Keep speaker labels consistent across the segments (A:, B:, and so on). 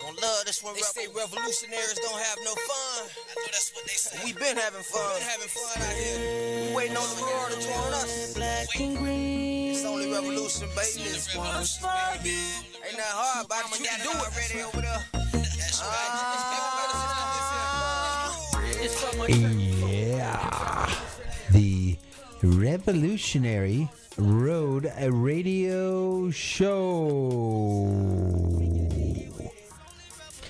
A: Don't love this one. They say revolutionaries don't have no fun. I know that's what they say. We been having fun. We been having fun out here. We waiting on the world to join us. Black and green. It's only revolution, baby. It's revolution, baby. Ain't that hard, but you can do it already over there. That's
B: right. Yeah. The Revolutionary Road a Radio Show.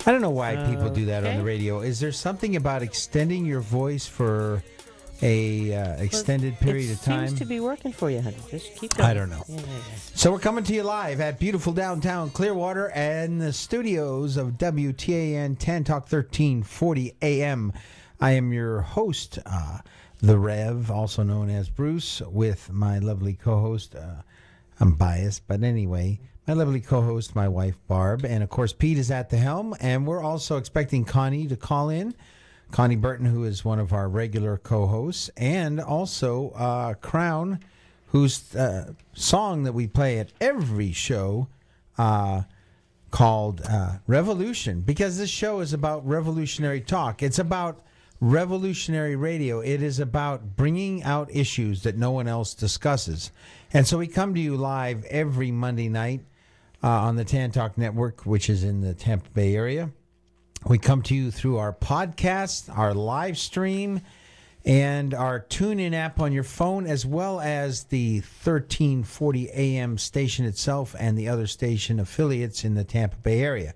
B: I don't know why people do that on the radio. Is there something about extending your voice for a uh, extended
C: well,
B: period of time?
C: It seems to be working for you, honey. Just keep going.
B: I don't know. Yeah, yeah, yeah. So we're coming to you live at beautiful downtown Clearwater and the studios of WTAN Tan Talk 1340 AM. I am your host, uh, the Rev, also known as Bruce, with my lovely co-host. Uh, I'm biased, but anyway, my lovely co-host, my wife Barb, and of course Pete is at the helm, and we're also expecting Connie to call in. Connie Burton, who is one of our regular co-hosts, and also uh, Crown, whose uh, song that we play at every show uh, called uh, Revolution, because this show is about revolutionary talk. It's about revolutionary radio. It is about bringing out issues that no one else discusses. And so we come to you live every Monday night uh, on the Tan Talk Network, which is in the Tampa Bay area. We come to you through our podcast, our live stream, and our TuneIn app on your phone, as well as the 1340 AM station itself and the other station affiliates in the Tampa Bay area.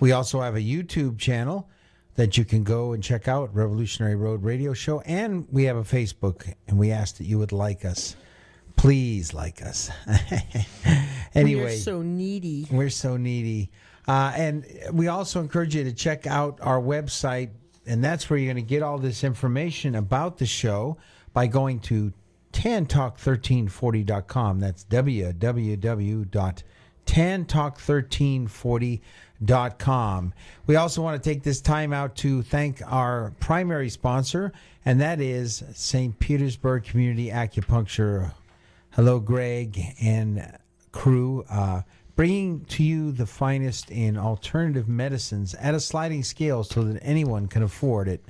B: We also have a YouTube channel that you can go and check out, Revolutionary Road Radio Show, and we have a Facebook, and we ask that you would like us. Please like us. anyway, we're
C: so needy.
B: We're so needy. Uh, and we also encourage you to check out our website, and that's where you're going to get all this information about the show by going to tantalk1340.com. That's www.tantalk1340.com. We also want to take this time out to thank our primary sponsor, and that is St. Petersburg Community Acupuncture Hello, Greg and crew. Uh, bringing to you the finest in alternative medicines at a sliding scale so that anyone can afford it.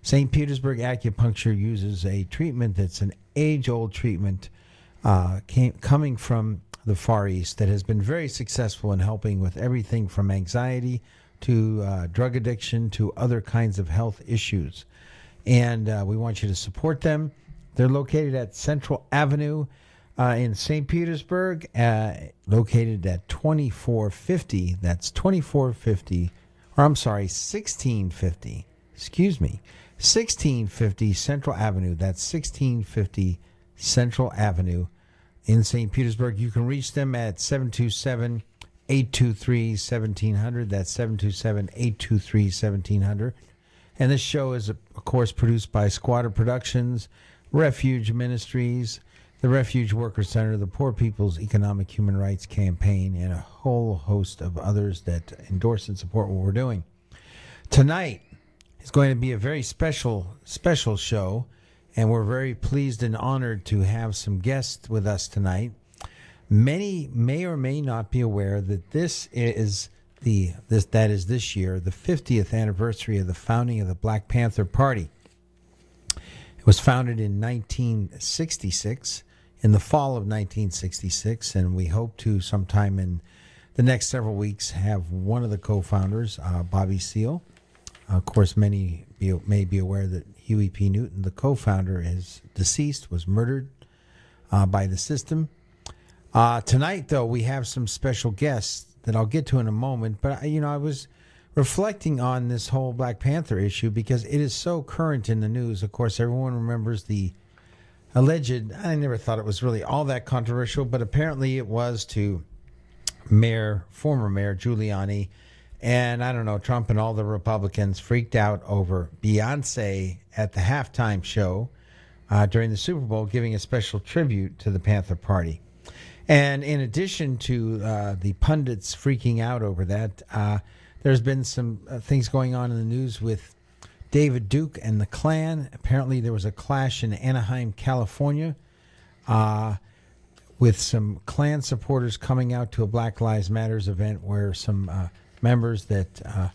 B: St. Petersburg Acupuncture uses a treatment that's an age old treatment uh, came, coming from the Far East that has been very successful in helping with everything from anxiety to uh, drug addiction to other kinds of health issues. And uh, we want you to support them. They're located at Central Avenue uh, in St. Petersburg, uh, located at 2450. That's 2450, or I'm sorry, 1650. Excuse me. 1650 Central Avenue. That's 1650 Central Avenue in St. Petersburg. You can reach them at 727 823 1700. That's 727 823 1700. And this show is, of course, produced by Squatter Productions, Refuge Ministries, the Refuge Workers Center, the Poor People's Economic Human Rights Campaign, and a whole host of others that endorse and support what we're doing. Tonight is going to be a very special, special show, and we're very pleased and honored to have some guests with us tonight. Many may or may not be aware that this is the this that is this year the 50th anniversary of the founding of the Black Panther Party. It was founded in 1966 in the fall of 1966, and we hope to sometime in the next several weeks have one of the co-founders, uh, Bobby Seale. Uh, of course, many be, may be aware that Huey P. Newton, the co-founder, is deceased, was murdered uh, by the system. Uh, tonight, though, we have some special guests that I'll get to in a moment. But you know, I was reflecting on this whole Black Panther issue because it is so current in the news. Of course, everyone remembers the alleged, I never thought it was really all that controversial, but apparently it was to Mayor, former Mayor Giuliani. And I don't know, Trump and all the Republicans freaked out over Beyonce at the halftime show uh, during the Super Bowl, giving a special tribute to the Panther Party. And in addition to uh, the pundits freaking out over that, uh, there's been some uh, things going on in the news with David Duke and the Klan. Apparently, there was a clash in Anaheim, California, uh, with some Klan supporters coming out to a Black Lives Matters event where some uh, members that uh,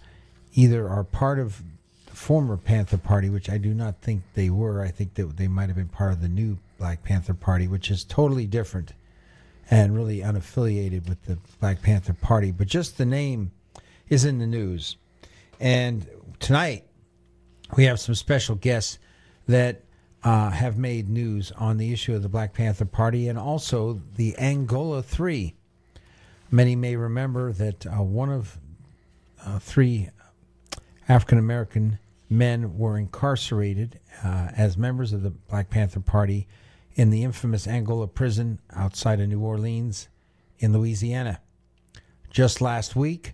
B: either are part of the former Panther Party, which I do not think they were. I think that they might have been part of the new Black Panther Party, which is totally different and really unaffiliated with the Black Panther Party. But just the name is in the news. And tonight, we have some special guests that uh, have made news on the issue of the Black Panther Party and also the Angola Three. Many may remember that uh, one of uh, three African American men were incarcerated uh, as members of the Black Panther Party in the infamous Angola prison outside of New Orleans in Louisiana. Just last week,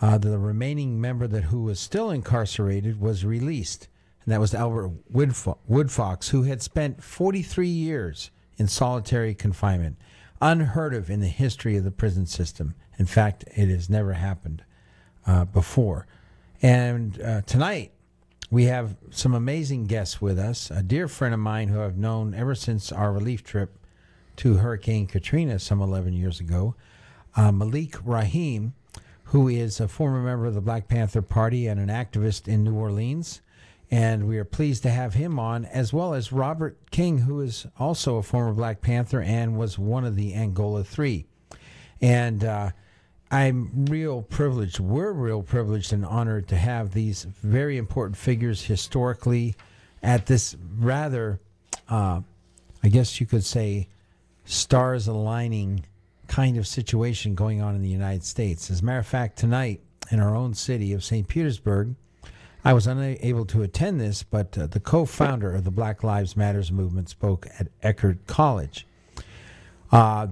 B: uh, the remaining member that who was still incarcerated was released, and that was Albert Woodfo- Woodfox, who had spent 43 years in solitary confinement, unheard of in the history of the prison system. In fact, it has never happened uh, before. And uh, tonight, we have some amazing guests with us. A dear friend of mine who I've known ever since our relief trip to Hurricane Katrina some 11 years ago, uh, Malik Rahim, who is a former member of the Black Panther Party and an activist in New Orleans. And we are pleased to have him on, as well as Robert King, who is also a former Black Panther and was one of the Angola Three. And uh, I'm real privileged. We're real privileged and honored to have these very important figures historically at this rather, uh, I guess you could say, stars aligning kind of situation going on in the United States. As a matter of fact, tonight in our own city of St. Petersburg, I was unable to attend this, but uh, the co founder of the Black Lives Matters movement spoke at Eckerd College. Uh,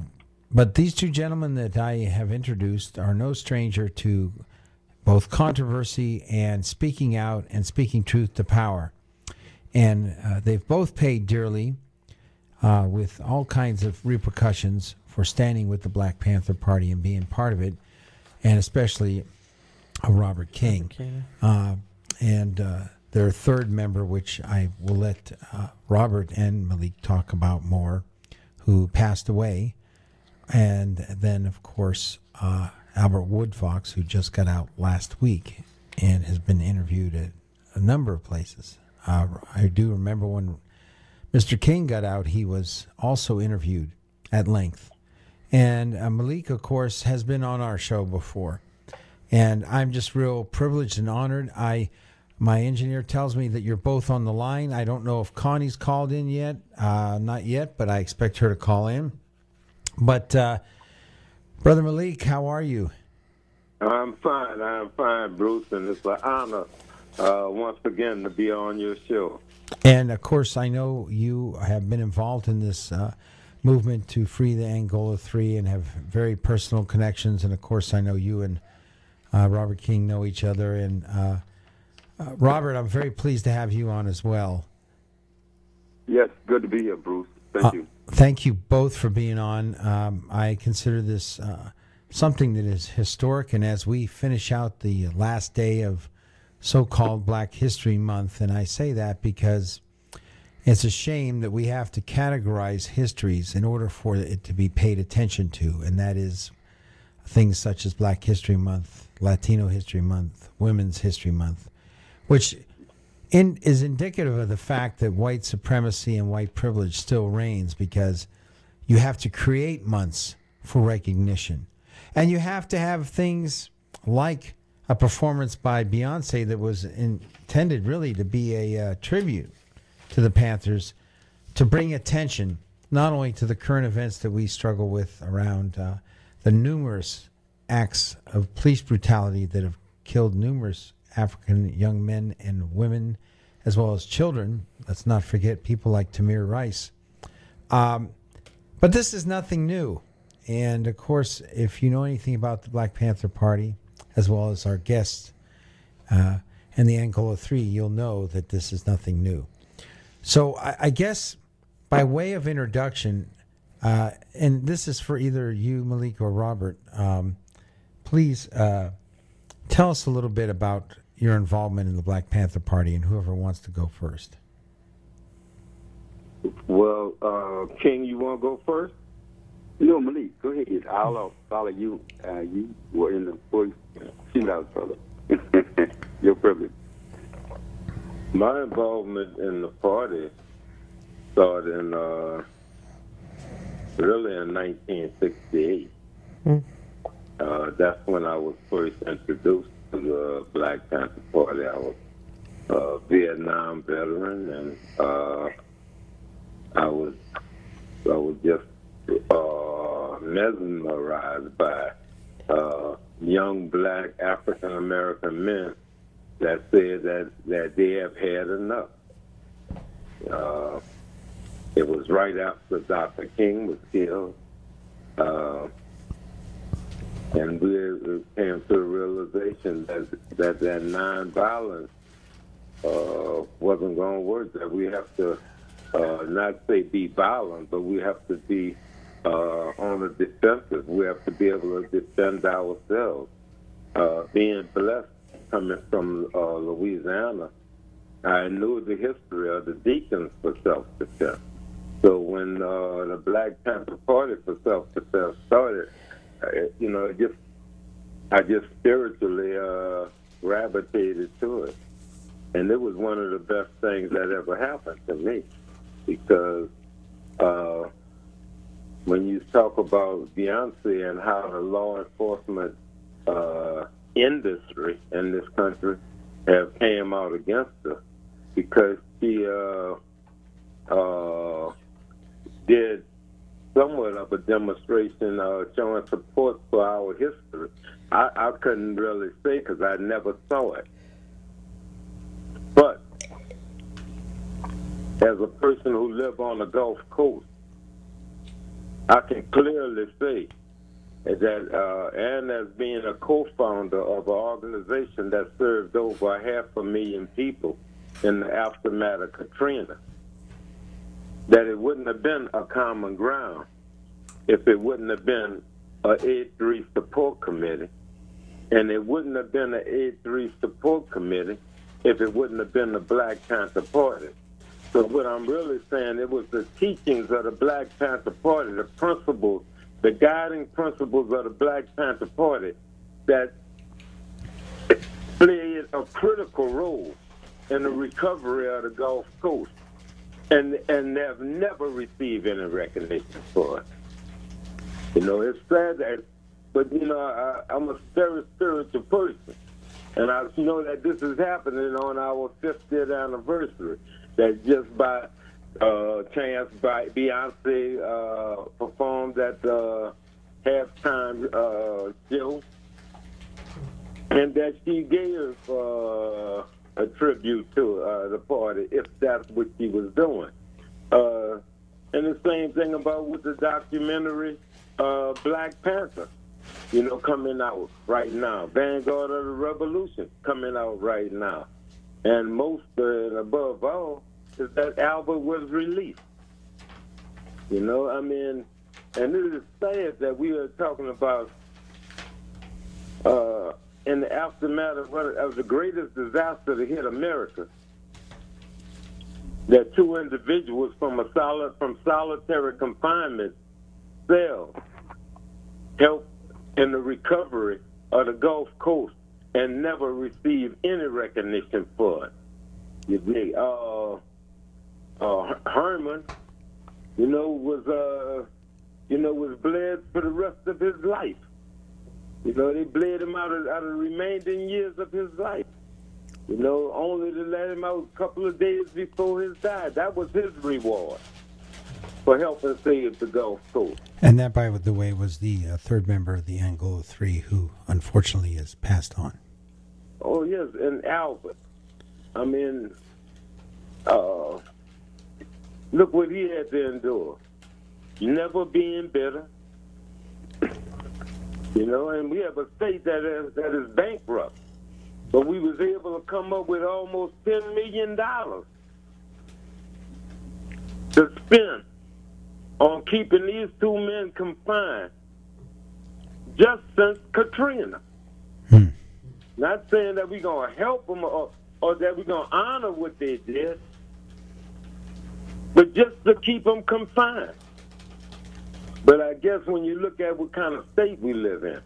B: but these two gentlemen that I have introduced are no stranger to both controversy and speaking out and speaking truth to power. And uh, they've both paid dearly uh, with all kinds of repercussions for standing with the Black Panther Party and being part of it, and especially uh, Robert King. Uh, and uh, their third member, which I will let uh, Robert and Malik talk about more, who passed away and then of course uh, Albert Woodfox, who just got out last week and has been interviewed at a number of places. Uh, I do remember when Mr. King got out, he was also interviewed at length. And uh, Malik, of course, has been on our show before. And I'm just real privileged and honored. I, my engineer tells me that you're both on the line. I don't know if Connie's called in yet, uh, not yet, but I expect her to call in. But uh, brother Malik, how are you?
D: I'm fine. I'm fine, Bruce, and it's an honor uh, once again to be on your show.
B: And of course, I know you have been involved in this uh, movement to free the Angola Three and have very personal connections. And of course, I know you and uh, Robert King know each other. And uh, uh, Robert, I'm very pleased to have you on as well.
D: Yes, good to be here, Bruce. Thank you
B: thank you both for being on. Um, I consider this uh, something that is historic, and as we finish out the last day of so-called Black History Month, and I say that because it's a shame that we have to categorize histories in order for it to be paid attention to, and that is things such as Black History Month, Latino History Month, Women's History Month, which in, is indicative of the fact that white supremacy and white privilege still reigns because you have to create months for recognition. And you have to have things like a performance by Beyonce that was intended really to be a uh, tribute to the Panthers to bring attention not only to the current events that we struggle with around uh, the numerous acts of police brutality that have killed numerous African young men and women, as well as children. Let's not forget people like Tamir Rice. Um, but this is nothing new. And of course, if you know anything about the Black Panther Party, as well as our guests uh, and the Angola 3, you'll know that this is nothing new. So I, I guess by way of introduction, uh, and this is for either you, Malik, or Robert, um, please uh, tell us a little bit about your involvement in the Black Panther Party, and whoever wants to go first.
D: Well, uh, King, you want to go first?
E: No, Malik, go ahead. I'll follow you. Uh, you were in the first
D: you know, brother. Your privilege. My involvement in the party started in uh, really in 1968. Mm. Uh, that's when I was first introduced to the Black Panther Party. I was a Vietnam veteran, and uh, I was I was just uh, mesmerized by uh, young black African American men that said that that they have had enough. Uh, it was right after Dr. King was killed. Uh, and we came to the realization that that, that nonviolence uh, wasn't going to work. That we have to uh, not say be violent, but we have to be uh, on the defensive. We have to be able to defend ourselves. Uh, being blessed coming from uh, Louisiana, I knew the history of the deacons for self-defense. So when uh, the Black Panther Party for self-defense started, you know, just I just spiritually uh, gravitated to it, and it was one of the best things that ever happened to me because uh, when you talk about Beyonce and how the law enforcement uh, industry in this country have came out against her because she uh, uh, did somewhat of a demonstration uh, showing support for our history. I, I couldn't really say because I never saw it. But as a person who lived on the Gulf Coast, I can clearly say that, uh, and as being a co-founder of an organization that served over half a million people in the aftermath of Katrina, that it wouldn't have been a common ground if it wouldn't have been a A3 support committee, and it wouldn't have been an A3 support committee if it wouldn't have been the Black Panther Party. So what I'm really saying, it was the teachings of the Black Panther Party, the principles, the guiding principles of the Black Panther Party that played a critical role in the recovery of the Gulf Coast and and they've never received any recognition for it. You know, it's sad that, but you know, I, I'm a very spiritual person, and I know that this is happening on our 50th anniversary. That just by uh, chance, by Beyonce uh, performed at the halftime uh, show, and that she gave uh, a tribute to uh, the party, if that's what she was doing. Uh, and the same thing about with the documentary uh, Black Panther, you know, coming out right now. Vanguard of the Revolution coming out right now. And most uh, and above all that album was released. You know, I mean, and it is sad that we are talking about uh, in the aftermath of, of the greatest disaster to hit America, that two individuals from a solid from solitary confinement cell helped in the recovery of the Gulf Coast and never received any recognition for it. You see, uh, uh, Herman, you know, was uh, you know, was bled for the rest of his life. You know, they bled him out of, out of the remaining years of his life. You know, only to let him out a couple of days before his death. That was his reward for helping save the Gulf Coast.
B: And that, by the way, was the uh, third member of the Angola Three who unfortunately has passed on.
D: Oh, yes, and Albert. I mean, uh, look what he had to endure. Never being bitter. You know, and we have a state that is, that is bankrupt. But we was able to come up with almost $10 million to spend on keeping these two men confined just since Katrina. Hmm. Not saying that we're going to help them or, or that we're going to honor what they did, but just to keep them confined. But I guess when you look at what kind of state we live in,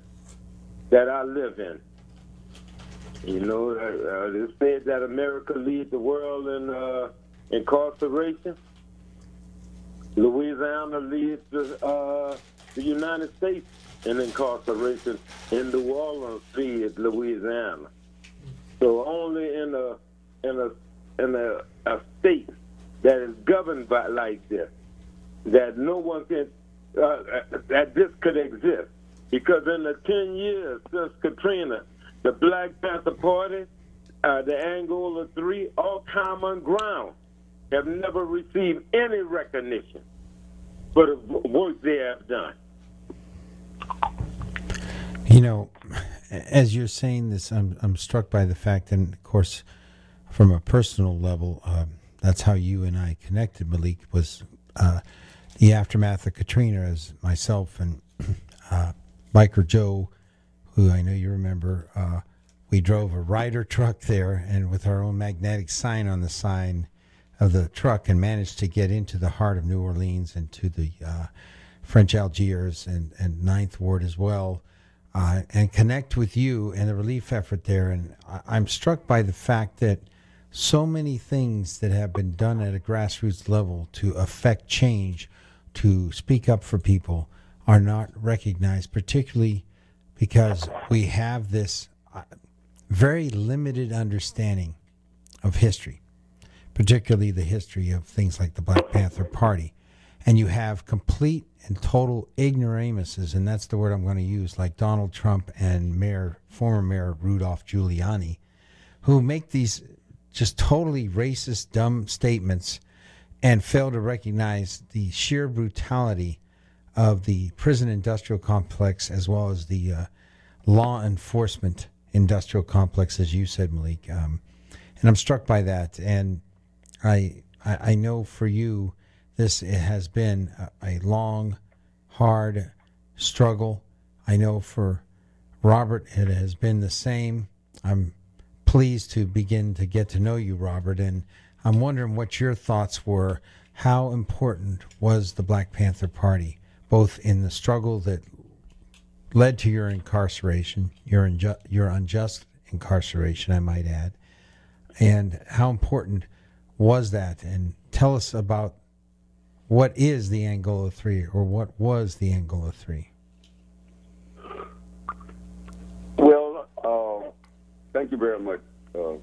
D: that I live in, You know, uh, it said that America leads the world in uh, incarceration. Louisiana leads the, uh, the United States in incarceration. In New Orleans leads Louisiana. So only in a in a in a, a state that is governed by like this, that no one can uh, that this could exist. Because in the ten years since Katrina, the Black Panther Party, uh, the Angola Three, all common ground, have never received any recognition for the work they have done.
B: You know, as you're saying this, I'm I'm struck by the fact, and of course, from a personal level, um, that's how you and I connected. Malik was uh, the aftermath of Katrina, as myself and uh, Biker Joe who I know you remember, uh, we drove a Ryder truck there and with our own magnetic sign on the sign of the truck and managed to get into the heart of New Orleans and to the uh, French Algiers and, and Ninth Ward as well. Uh, and connect with you and the relief effort there. And I, am struck by the fact that so many things that have been done at a grassroots level to affect change, to speak up for people, are not recognized, particularly because we have this uh, very limited understanding of history, particularly the history of things like the Black Panther Party. And you have complete and total ignoramuses, and that's the word I'm going to use, like Donald Trump and Mayor, former Mayor Rudolph Giuliani, who make these just totally racist, dumb statements and fail to recognize the sheer brutality of the prison industrial complex as well as the uh, law enforcement industrial complex, as you said, Malik. Um, and I'm struck by that. And I, I, I know for you, this has been a, a long, hard struggle. I know for Robert, it has been the same. I'm pleased to begin to get to know you, Robert, and I'm wondering what your thoughts were. How important was the Black Panther Party? both in the struggle that led to your incarceration, your, inju- your unjust incarceration, I might add, and how important was that? And tell us about what is the Angola 3 or what was the Angola 3?
E: Well, uh, thank you very much, uh,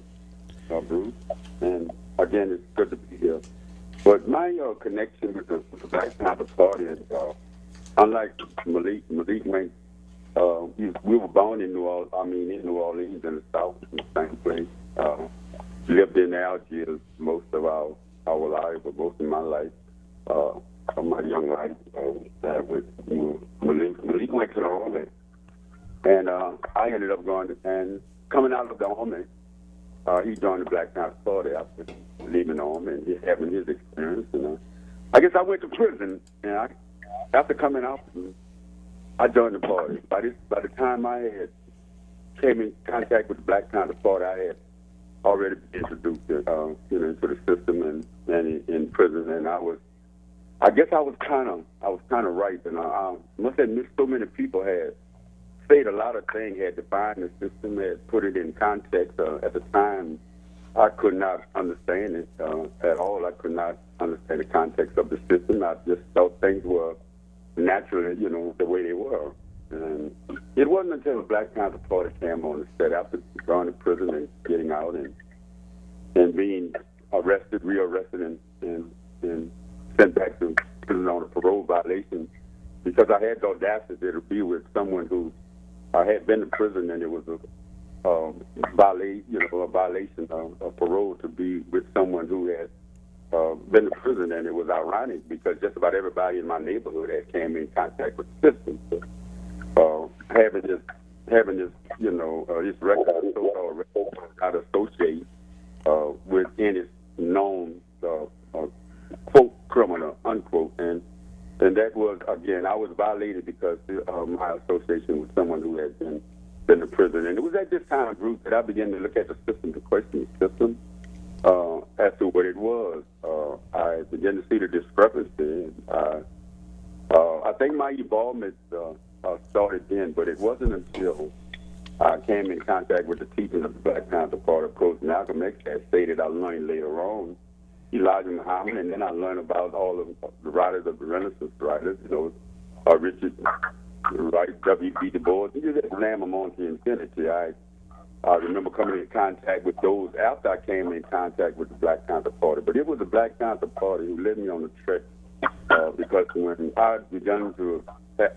E: uh, Bruce. And again, it's good to be here. But my uh, connection with the, with the Black Panther Party is uh, unlike Malik, Malik went. Uh, we were born in New Orleans. I mean, in New Orleans, in the South, in the same place. Uh, lived in Algiers most of our our life, or most of my life, of my young life. That with Malik. Malik went to the army, and I ended up going to, and coming out of the army. Uh, he joined the Black Panther Party after leaving the army and having his experience. And uh, I guess I went to prison, and I after coming out, I joined the party. By this, by the time I had came in contact with the Black Panther Party, I had already been introduced, uh, you know, into the system and, and in, prison, and I was, I guess I was kind of, I was kind of right, and I, I must admit, so many people had said a lot of things, had defined the system, had put it in context. Uh, at the time, I could not understand it uh, at all. I could not understand the context of the system. I just thought things were naturally, you know, the way they were. And it wasn't until the Black Panther Party came on the set after going to prison and getting out and and being arrested, rearrested, and and, and sent back to prison on a parole violation because I had the audacity to be with someone who I had been to prison and it was a um, violation, you know, a violation of, of parole to be with someone who had uh, been to prison, and it was ironic because just about everybody in my neighborhood had came in contact with the system. So, uh, having this, having this, you know, uh, this record, so-called record, not associate uh, with any known uh, uh, quote criminal unquote, and and that was again, I was violated because of my association with someone who had been been to prison, and it was at this time of group that I began to look at the system, to question the system uh, as to what it was. Uh, I began to see the discrepancy. Uh, uh, I think my involvement uh, uh, started then, but it wasn't until I came in contact with the teachings of the Black Panther Party. Of course, Malcolm X had stated I learned later on Elijah Muhammad, and then I learned about all of the writers of the Renaissance writers, you know, uh, Richard Wright, W.B. Du Bois, you just name them on to infinity. I I remember coming in contact with those after I came in contact with the Black Panther Party. But it was the Black Panther Party who led me on the trek uh, because when I began to,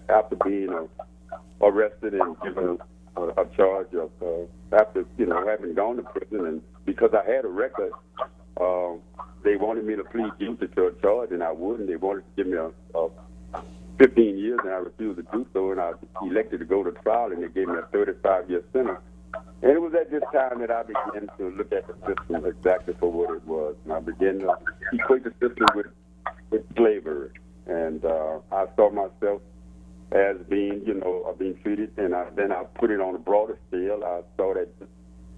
E: after being uh, arrested and given a, a charge of, uh, after, you know, having gone to prison, and because I had a record, uh, wanted me to plead guilty to a charge, and I wouldn't. They wanted to give me a, a 15 years, and I refused to do so, and I elected to go to trial, and they gave me a 35-year sentence. And it was at this time that I began to look at the system exactly for what it was. And I began to equate the system with, with slavery. And uh, I saw myself as being, you know, uh, being treated. And I, then I put it on a broader scale. I saw that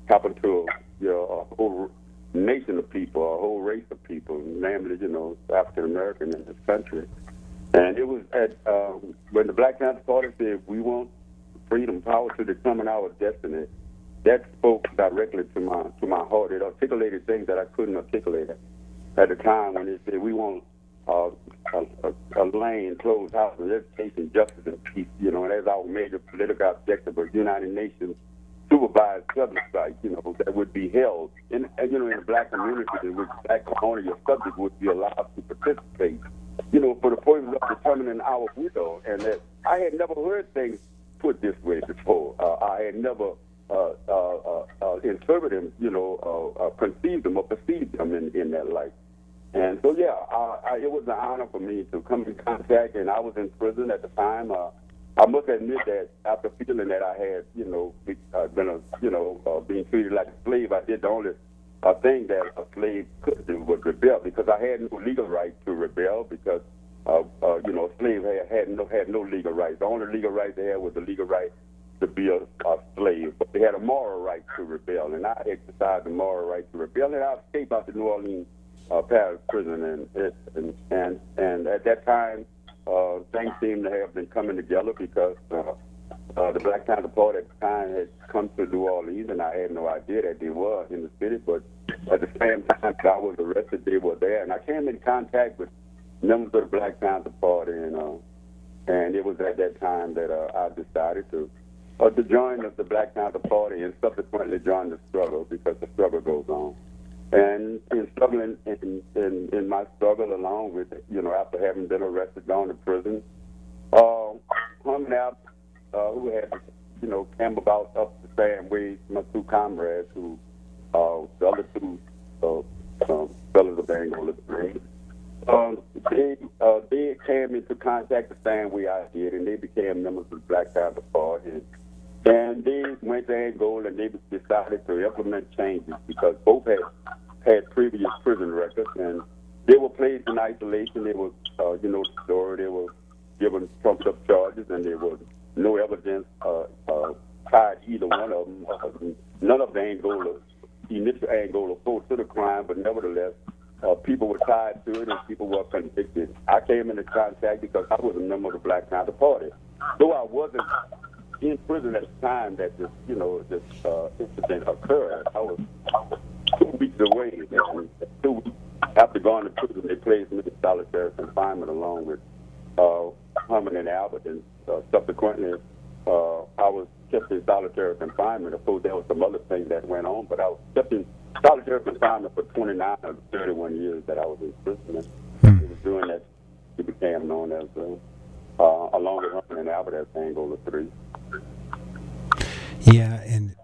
E: happen to you know, a whole nation of people, a whole race of people, namely, you know, African American in this country. And it was at uh, when the Black Panther Party said, we want freedom, power to determine our destiny that spoke directly to my to my heart. It articulated things that I couldn't articulate at the time when they said we want uh, a, a, a lane, closed house, and education, justice, and peace. You know, and that's our major political objective of United Nations supervised subject sites, you know, that would be held. And you know, in the black community in which black colonial subject would be allowed to participate, you know, for the purpose of determining our will. And that I had never heard things put this way before. Uh, I had never uh, them, you know, uh, uh, conceive them or perceive them in, in that light. And so, yeah, I, I, it was an honor for me to come in contact, and I was in prison at the time. Uh, I must admit that after feeling that I had, you know, uh, been a, you know, uh, being treated like a slave, I did the only uh, thing that a slave could do was rebel because I had no legal right to rebel because, uh, uh, you know, a slave had, had no had no legal rights. The only legal right they had was the legal right to be a, a slave, but they had a moral right to rebel, and I exercised the moral right to rebel, and I escaped out to New Orleans uh, Parish Prison, and and and and at that time, uh, things seemed to have been coming together because uh, uh, the Black Panther Party at the time had come to New Orleans, and I had no idea that they were in the city, but at the same time that I was arrested, they were there, and I came in contact with members of the Black Panther Party, and uh, and it was at that time that uh, I decided to or to join the Black Panther Party and subsequently join the struggle because the struggle goes on. And in struggling in, in, in my struggle along with, you know, after having been arrested, gone to prison, uh, coming out, uh, who had, you know, came about up the same way, my two comrades who, uh, the other two uh, um, fellows of Angola um, they uh, they came into contact the same way I did, and they became members of the Black Panther Party. And they went to Angola and they decided to implement changes because both had had previous prison records and they were placed in isolation. They were, uh, you know, stored. They were given trumped up charges and there was no evidence uh, uh, tied either one of them. Uh, none of the Angola, initial Angola folks to the crime, but nevertheless, uh, people were tied to it and people were convicted. I came into contact because I was a member of the Black Panther Party. Though I wasn't in prison at the time that this, you know, this uh, incident occurred. I was two weeks away. And two weeks after going to prison, they placed me in solitary confinement along with uh, Herman and Albert. And uh, subsequently, uh, I was kept in solitary confinement. Of course, there was some other things that went on, but I was kept in solitary confinement for 29 of 31 years that I was in prison. And it was during that he became known as, uh, uh, along with Herman and Albert, as Angola 3.
B: Yeah, and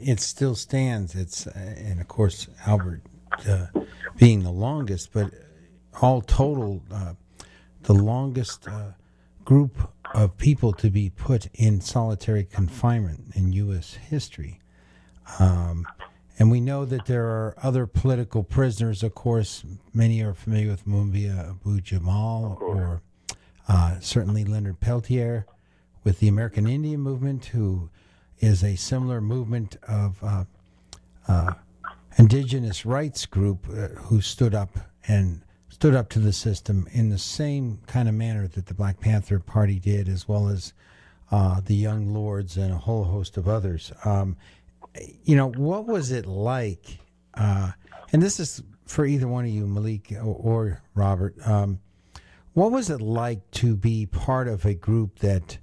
B: it still stands. It's uh, and of course Albert uh, being the longest, but all total, uh, the longest uh, group of people to be put in solitary confinement in U.S. history. Um, and we know that there are other political prisoners. Of course, many are familiar with Mumia Abu Jamal or uh, certainly Leonard Peltier with the American Indian Movement, who is a similar movement of uh, uh, indigenous rights group uh, who stood up and stood up to the system in the same kind of manner that the Black Panther Party did, as well as uh, the Young Lords, and a whole host of others. Um, you know, what was it like? Uh, and this is for either one of you, Malik or, or Robert. Um, what was it like to be part of a group that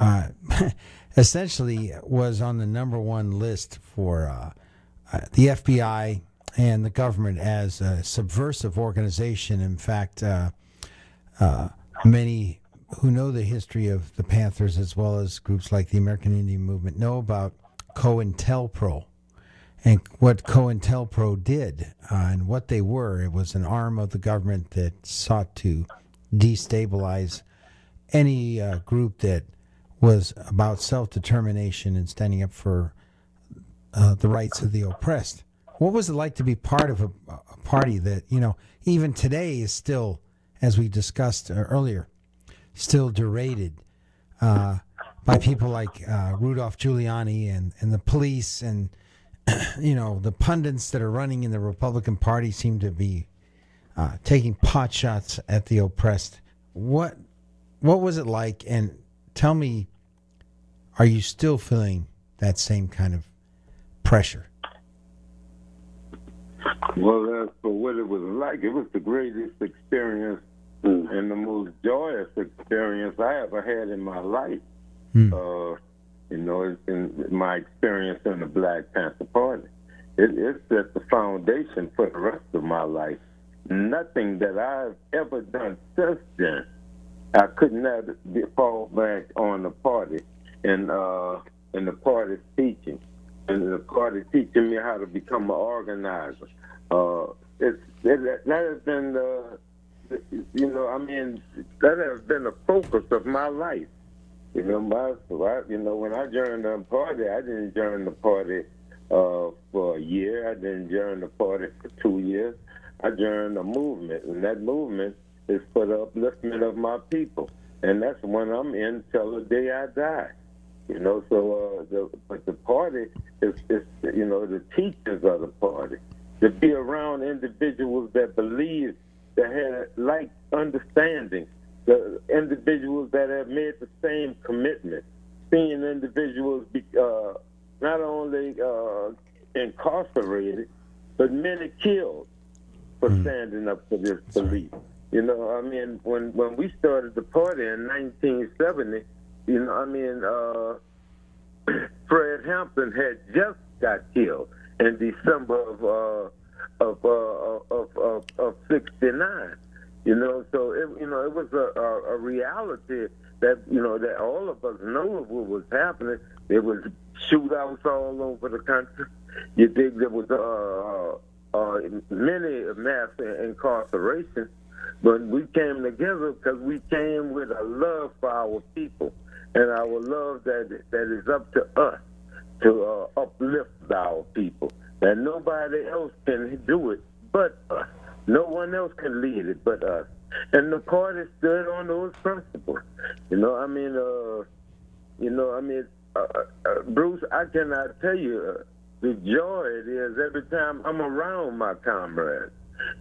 B: uh, essentially was on the number one list for uh, uh, the FBI and the government as a subversive organization? In fact, uh, uh, many who know the history of the Panthers as well as groups like the American Indian Movement know about COINTELPRO and what COINTELPRO did uh, and what they were. It was an arm of the government that sought to destabilize any uh, group that was about self determination and standing up for uh, the rights of the oppressed. What was it like to be part of a, a party that, you know, even today is still, as we discussed uh, earlier, still derided uh, by people like uh, Rudolph Giuliani and, and the police and, you know, the pundits that are running in the Republican Party seem to be uh, taking pot shots at the oppressed. What what was it like? And tell me, are you still feeling that same kind of pressure?
D: Well, as for what it was like, it was the greatest experience and the most joyous experience I ever had in my life.
B: Hmm.
D: Uh, you know, in my experience in the Black Panther Party. It, it set the foundation for the rest of my life. Nothing that I've ever done since then, I could not fall back on the party and uh, and the party's teaching, and the party teaching me how to become an organizer. Uh, it, that has been the you know, I mean, that has been a focus of my life. You know, my, you know, when I joined the party, I didn't join the party uh, for a year. I didn't join the party for two years. I joined a movement, and that movement is for the upliftment of my people, and that's when I'm in till the day I die. You know, so uh, the, but the party is, is, you know, the teachers of the party. To be around individuals that believe that had like understanding, the individuals that have made the same commitment, seeing individuals be, uh, not only uh, incarcerated, but many killed for
B: Mm.
D: standing up for this belief. You know, I mean, when when we started the party in 1970, you know, I mean, uh, Fred Hampton had just got killed in December of uh, of, uh, of of of '69. You know, so it, you know it was a, a, a reality that you know that all of us know of what was happening. There was shootouts all over the country. You think there was uh, uh, many mass incarceration, but we came together because we came with a love for our people and our love that that is up to us to uh, uplift our people. That nobody else can do it but us. No one else can lead it but us. And the party stood on those principles. You know, I mean, uh, you know, I mean, uh, uh, Bruce, I cannot tell you uh, the joy it is every time I'm around my comrades.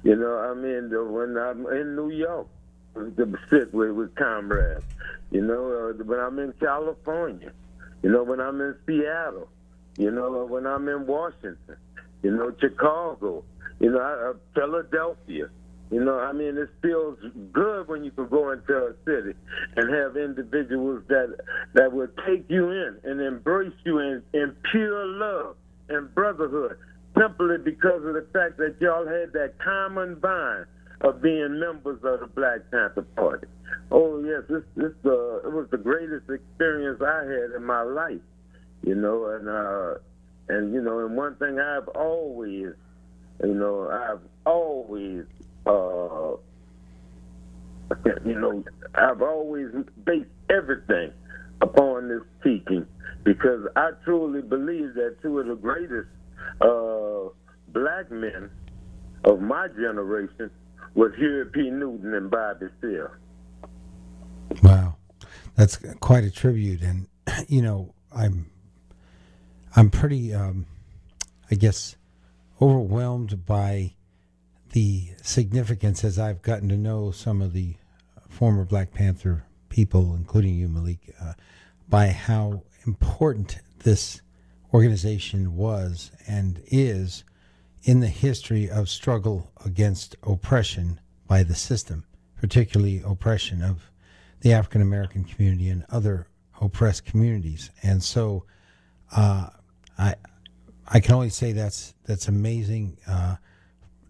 D: You know, I mean, when I'm in New York to sit with, with comrades. You know, uh, when I'm in California. You know, when I'm in Seattle. You know, uh, when I'm in Washington. You know, Chicago. You know, uh, Philadelphia. You know, I mean, it feels good when you can go into a city and have individuals that that will take you in and embrace you in, in pure love and brotherhood, simply because of the fact that y'all had that common bond of being members of the Black Panther Party. Oh yes, this this uh, it was the greatest experience I had in my life. You know, and uh, and you know, and one thing I've always, you know, I've always uh, you know, I've always based everything upon this teaching because I truly believe that two of the greatest uh, black men of my generation was Huey P. Newton and Bobby Seale.
B: Wow, that's quite a tribute, and you know, I'm I'm pretty, um, I guess, overwhelmed by the significance as I've gotten to know some of the former Black Panther people, including you, Malik, uh, by how important this organization was and is in the history of struggle against oppression by the system, particularly oppression of the African American community and other oppressed communities. And so, uh, I I can only say that's that's amazing. Uh,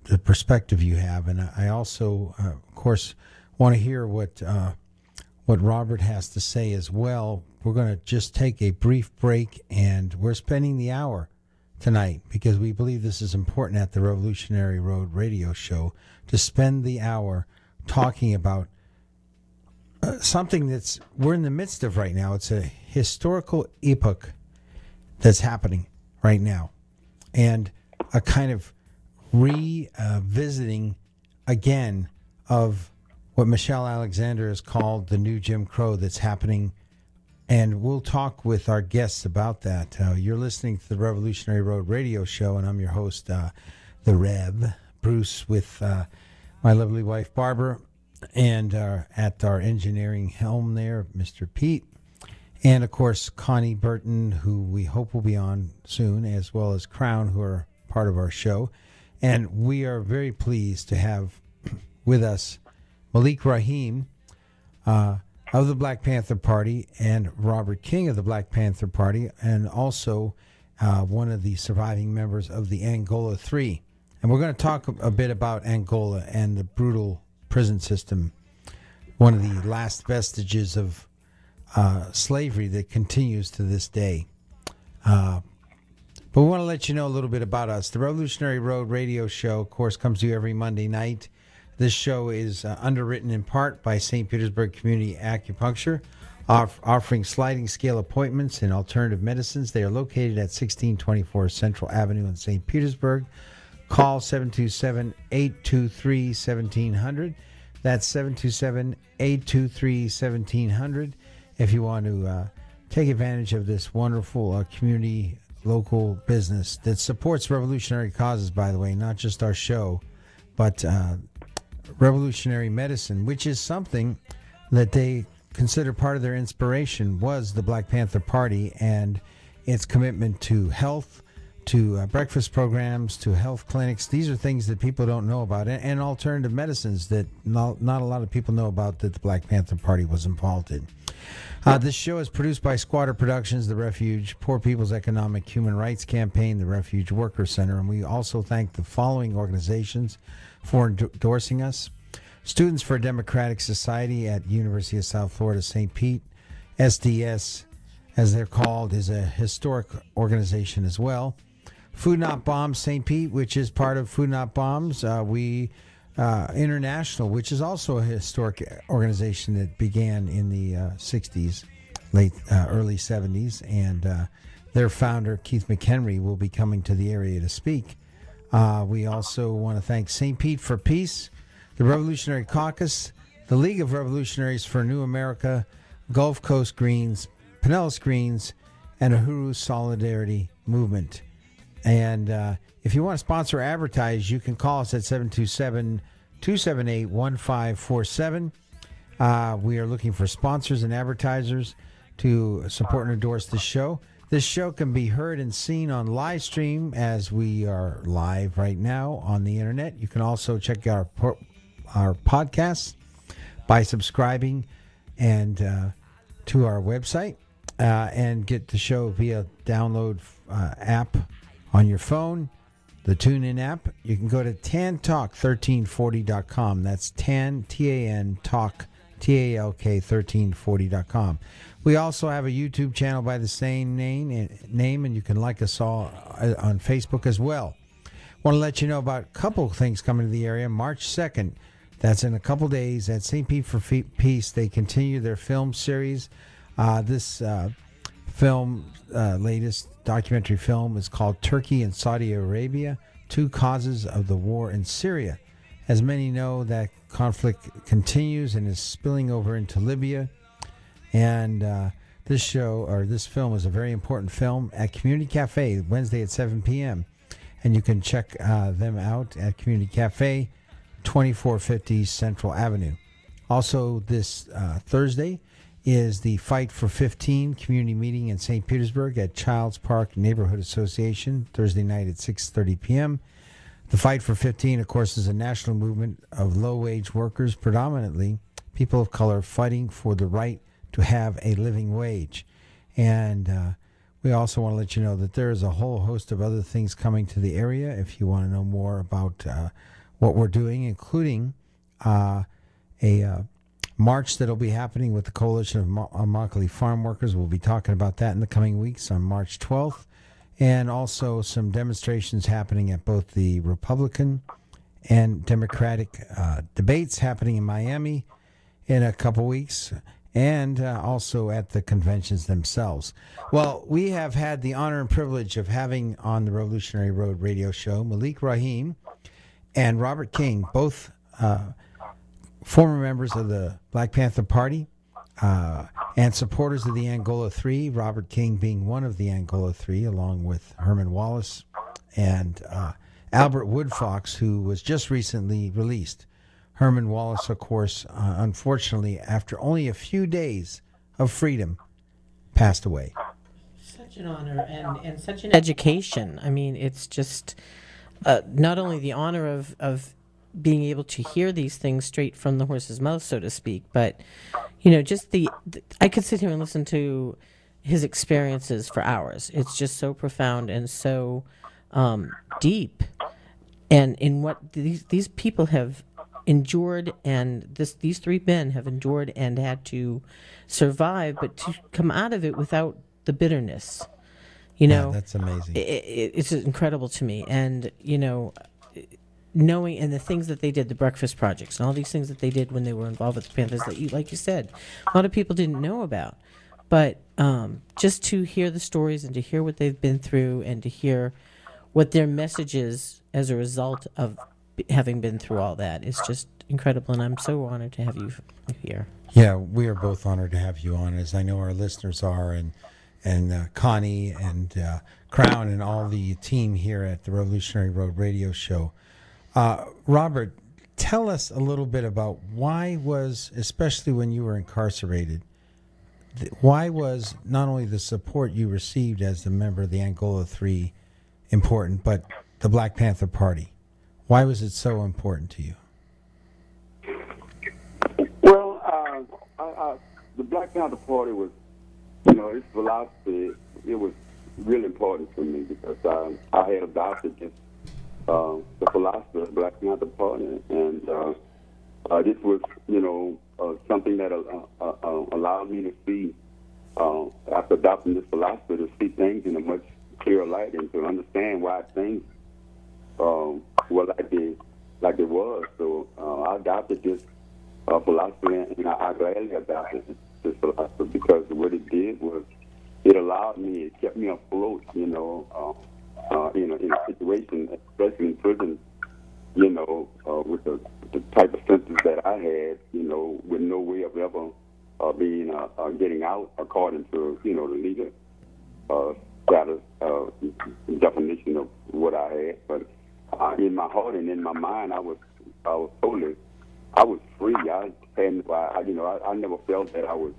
B: the perspective you have, and I also, uh, of course, want to hear what uh, what Robert has to say as well. We're going to just take a brief break, and we're spending the hour tonight because we believe this is important at the Revolutionary Road Radio Show to spend the hour talking about uh, something that's we're in the midst of right now. It's a historical epoch that's happening right now, and a kind of revisiting again of what Michelle Alexander has called the new Jim Crow that's happening. And we'll talk with our guests about that. Uh, you're listening to the Revolutionary Road Radio Show, and I'm your host, uh, the Rev, Bruce, with uh, my lovely wife, Barbara, and uh, at our engineering helm there, Mr. Pete. And of course, Connie Burton, who we hope will be on soon, as well as Crown, who are part of our show. And we are very pleased to have with us Malik Rahim uh, of the Black Panther Party and Robert King of the Black Panther Party, and also uh, one of the surviving members of the Angola Three. And we're going to talk a bit about Angola and the brutal prison system, one of the last vestiges of uh, slavery that continues to this day. Uh, but we want to let you know a little bit about us. The Revolutionary Road radio show, of course, comes to you every Monday night. This show is uh, underwritten in part by St. Petersburg Community Acupuncture, off- offering sliding scale appointments in alternative medicines. They are located at 1624 Central Avenue in St. Petersburg. Call 727 823 1700. That's 727 823 1700 if you want to uh, take advantage of this wonderful uh, community local business that supports revolutionary causes, by the way, not just our show, but uh, revolutionary medicine, which is something that they consider part of their inspiration was the Black Panther Party and its commitment to health, to uh, breakfast programs, to health clinics. These are things that people don't know about, and, and alternative medicines that not, not a lot of people know about that the Black Panther Party was involved in. Uh, this show is produced by Squatter Productions, The Refuge, Poor People's Economic Human Rights Campaign, the Refuge Worker Center, and we also thank the following organizations for endorsing us. Students for a Democratic Society at University of South Florida, St. Pete, SDS, as they're called, is a historic organization as well. Food Not Bombs St. Pete, which is part of Food Not Bombs. Uh, we uh, International, which is also a historic organization that began in the uh, 60s, late uh, early 70s, and uh, their founder Keith McHenry will be coming to the area to speak. Uh, we also want to thank St. Pete for Peace, the Revolutionary Caucus, the League of Revolutionaries for New America, Gulf Coast Greens, Pinellas Greens, and Uhuru Solidarity Movement. And uh, if you want to sponsor or advertise, you can call us at 727 278 1547. Uh, we are looking for sponsors and advertisers to support and endorse this show. This show can be heard and seen on live stream as we are live right now on the internet. You can also check out our, our podcasts by subscribing and uh, to our website uh, and get the show via download uh, app on your phone, the TuneIn app. You can go to tantalk1340.com. That's tan, T A N, talk, T A L K 1340.com. We also have a YouTube channel by the same name, name and you can like us all uh, on Facebook as well. Want to let you know about a couple things coming to the area. March 2nd, that's in a couple days at St. Pete for Peace. They continue their film series. Uh, this uh, film, uh, latest documentary film, is called Turkey and Saudi Arabia Two Causes of the War in Syria. As many know, that conflict continues and is spilling over into Libya. And uh, this show, or this film, is a very important film at Community Cafe, Wednesday at 7 p.m. And you can check uh, them out at Community Cafe, 2450 Central Avenue. Also, this uh, Thursday, is the Fight for 15 community meeting in St. Petersburg at Childs Park Neighborhood Association Thursday night at 6:30 p.m. The Fight for 15, of course, is a national movement of low-wage workers, predominantly people of color, fighting for the right to have a living wage. And uh, we also want to let you know that there is a whole host of other things coming to the area. If you want to know more about uh, what we're doing, including uh, a uh, march that'll be happening with the Coalition of Mo- Immokalee Farm Workers. We'll be talking about that in the coming weeks on March 12th. And also some demonstrations happening at both the Republican and Democratic uh, debates happening in Miami in a couple weeks and uh, also at the conventions themselves. Well, we have had the honor and privilege of having on the Revolutionary Road radio show Malik Rahim and Robert King, both uh, former members of the Black Panther Party uh, and supporters of the Angola Three, Robert King being one of the Angola Three, along with Herman Wallace and uh, Albert Woodfox, who was just recently released. Herman Wallace, of course, uh, unfortunately, after only a few days of freedom, passed away.
C: Such an honor and, and such an education. I mean, it's just uh, not only the honor of, of being able to hear these things straight from the horse's mouth, so to speak, but, you know, just the, the I could sit here and listen to his experiences for hours. It's just so profound and so um, deep. And in what these, these people have endured and this these three men have endured and had to survive but to come out of it without the bitterness you know?
B: Yeah, that's amazing.
C: it, it, it's incredible to me. And you know knowing and the things that they did the breakfast projects and all these things that they did when they were involved with the panthers that you like you said a lot of people didn't know about. But um, just to hear the stories and to hear what they've been through and to hear what their message is as a result of having been through all that is just incredible and i'm so honored to have you here
B: Yeah, we are both honored to have you on, as I know our listeners are, and and uh, Connie and uh, Crown and all the team here at the Revolutionary Road Radio Show. Uh, Robert, tell us a little bit about why was, especially when you were incarcerated, th- why was not only the support you received as a member of the Angola Three important, but the Black Panther Party? Why was it so important to you?
E: Well, uh, I, I, the Black Panther Party was, you know, its philosophy, it was really important to me because I, I had adopted this, uh, the philosophy of the Black Panther Party. And uh, uh, this was, you know, uh, something that uh, allowed me to see, after adopting this philosophy, to see things in a much clearer light and to understand why things um, were like they, like it was. So uh, I adopted this uh, philosophy, and I, I gladly adopted this philosophy because what it did was it allowed me, it kept me afloat, you know, uh, uh, you know, in a situation, especially in prison, you know, uh, with the, the type of sentence that I had, you know, with no way of ever uh, being uh, uh, getting out according to, you know, the legal uh, status uh, definition of what I had. But uh, in my heart and in my mind, I was I was totally I was free. I had I, you know I, I never felt that I was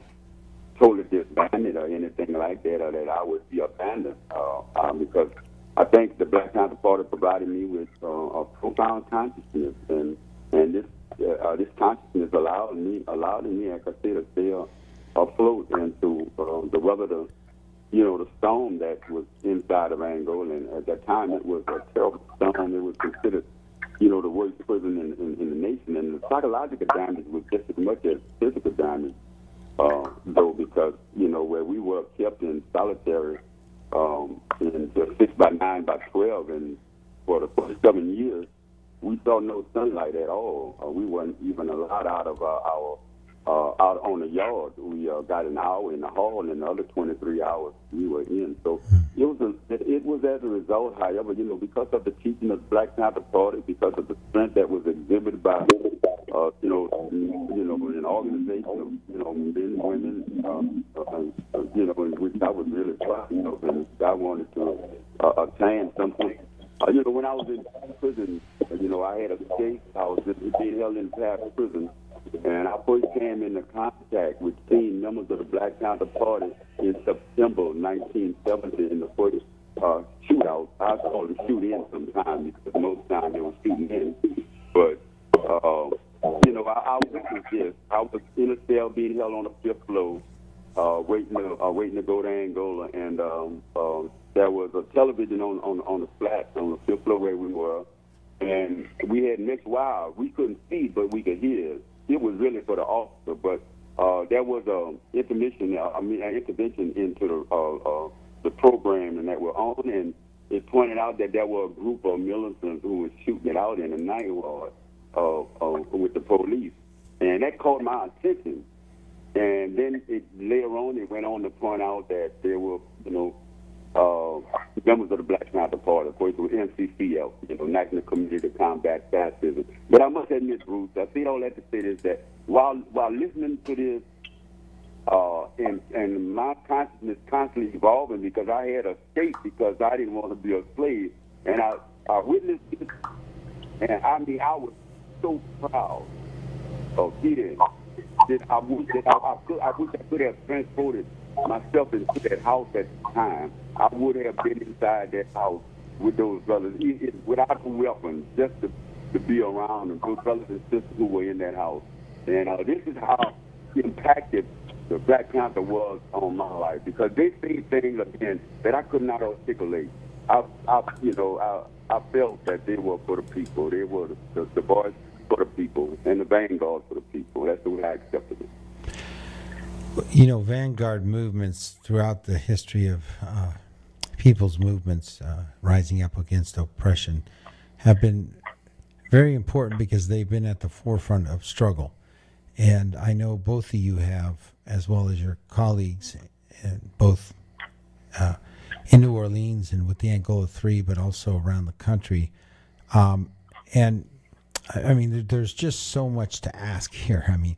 E: totally disbanded or anything like that, or that I would be abandoned. Uh, um, because I think the Black Panther Party provided me with uh, a profound consciousness, and and this uh, uh, this consciousness allowed me allowed me, like I said, to stay afloat and to uh, to weather the you know, the storm that was inside of Angola. And at that time, it was a terrible storm. It was considered, you know, the worst prison in, in, in the nation. And the psychological damage was just as much as physical damage, uh, though, because, you know, where we were kept in solitary um, in just 6 by 9 by 12, and for the first seven years, we saw no sunlight at all. Uh, we weren't even allowed out of uh, our uh, out on the yard. We uh, got an hour in the hall, and the other 23 hours we were in. So it was a, it was as a result, however, you know, because of the teaching of the Black Panther Party, because of the strength that was exhibited by, uh, you know, you know, an organization of you know men and women, uh, uh, you know, in which I was really proud of, and I wanted to uh, attain something. Uh, you know, when I was in prison, you know, I had a case. I was being held in Parish prison, and I first came into contact with senior members of the Black Panther Party in September 1970 in the first uh, shootout. I saw them shoot in sometimes because most times they were shooting in. But, uh, you know, I, I witnessed this. I was in a cell being held on the fifth floor, uh, waiting to uh, waiting to go to Angola, and um, uh, there was a television on on on the flat on the fifth floor where we were, and we had mixed wire. We couldn't see, but we could hear. It was really for the officer, but uh, there was a intermission. Uh, I mean, an intervention into the uh, uh, the program and that were on, and it pointed out that there were a group of militants who was shooting it out in the night uh, uh, with the police, and that caught my attention. And then it, later on, it went on to point out that there were, you know, uh, members of the Black Panther Party, of course, it was you know, National Committee to Combat Fascism. But I must admit, Bruce, I say all that to say this, that while while listening to this, uh, and and my consciousness constantly evolving because I had escaped because I didn't want to be a slave, and I I witnessed this, and I mean I was so proud of Gideon that I wish that I, I could I wish I could have transported myself into that house at the time. I would have been inside that house with those brothers it, it, without the weapons, just to, to be around them, those brothers and sisters who were in that house. And uh, this is how impacted the Black Panther was on my life because they say things again that I could not articulate. I, I you know, I, I felt that they were for the people. They were the, the, the boys for the people and the vanguard for the people. That's the way I accepted it.
B: You know, vanguard movements throughout the history of uh, people's movements uh, rising up against oppression have been very important because they've been at the forefront of struggle. And I know both of you have, as well as your colleagues, both uh, in New Orleans and with the Angola Three, but also around the country. Um, and I mean, there's just so much to ask here. I mean,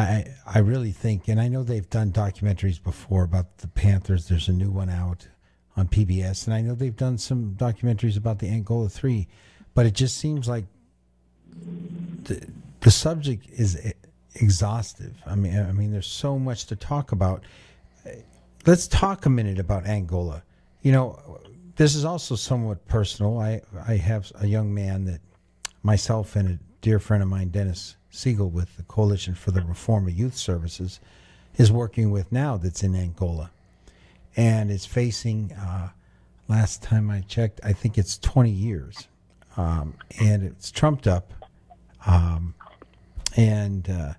B: I I really think, and I know they've done documentaries before about the Panthers. There's a new one out on PBS, and I know they've done some documentaries about the Angola Three, but it just seems like the the subject is exhaustive. I mean, I mean, there's so much to talk about. Let's talk a minute about Angola. You know, this is also somewhat personal. I I have a young man that myself and a dear friend of mine, Dennis Siegel, with the Coalition for the Reform of Youth Services, is working with now. That's in Angola, and is facing. Uh, last time I checked, I think it's 20 years, um, and it's trumped up. Um, and uh,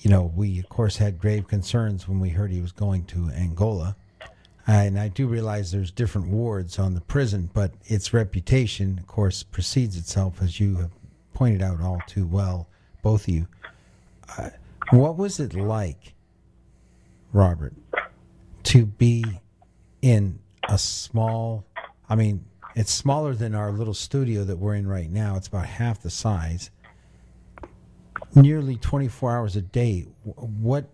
B: you know, we of course had grave concerns when we heard he was going to Angola. And I do realize there's different wards on the prison, but its reputation, of course, precedes itself, as you have pointed out all too well, both of you. Uh, what was it like, Robert, to be in a small, I mean, it's smaller than our little studio that we're in right now. It's about half the size nearly 24 hours a day. What,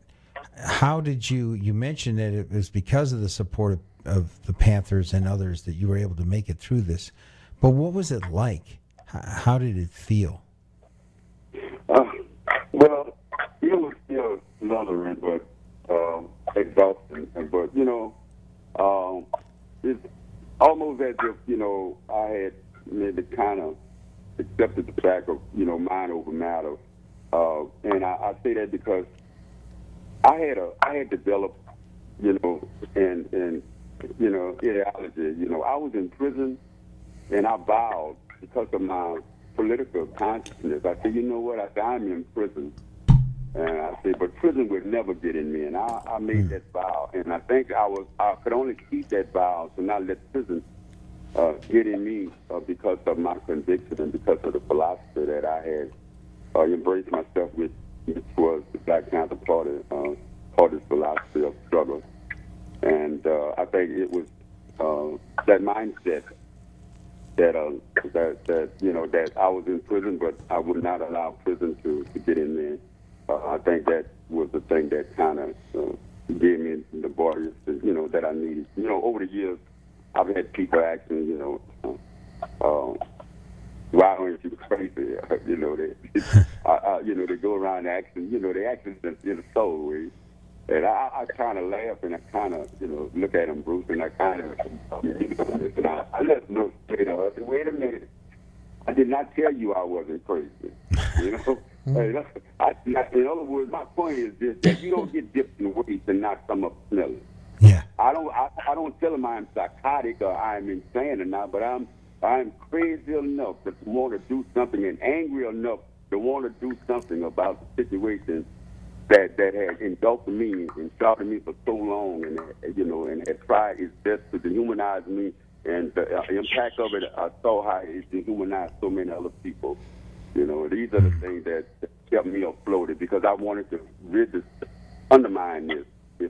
B: how did you, you mentioned that it was because of the support of, of the Panthers and others that you were able to make it through this. But what was it like? How did it feel?
E: Uh, well, it was still mothering, but um, exhausting. But, you know, um, it's almost as if, you know, I had maybe kind of accepted the fact of, you know, mind over matter uh, and I, I say that because I had a I had developed, you know, and and you know, ideology. You know, I was in prison, and I vowed because of my political consciousness. I said, you know what? I said I'm in prison, and I said, but prison would never get in me. And I, I made mm. that vow, and I think I was I could only keep that vow to not let prison uh, get in me uh, because of my conviction and because of the philosophy that I had uh, embraced myself with, which was the Black Panther Party, uh, Party's philosophy of struggle. And uh, I think it was uh, that mindset that, uh, that that you know that I was in prison, but I would not allow prison to, to get in there. Uh, I think that was the thing that kind of uh, gave me the borders, you know, that I needed. You know, over the years, I've had people asking, you know, uh, why aren't you crazy? you know, they, I, I, you know, they go around acting, you know, they acting in a soul way. And I, I kind of laugh and I kind of, you know, look at him, Bruce, and I kind of, you know, and I, I let him know straight up. Wait a minute, I did not tell you I wasn't crazy. You know, I, in other words, my point is this: that you don't get dipped in waste and not come up smelling.
B: Yeah.
E: I don't. I, I don't tell them I'm psychotic or I'm insane or not, but I'm I'm crazy enough to want to do something and angry enough to want to do something about the situation that that had engulfed me and shouted me for so long, and you know, and had tried its best to dehumanize me. And the uh, impact of it, I saw how it dehumanized so many other people. You know, these are the hmm. things that kept me afloat because I wanted to really undermine this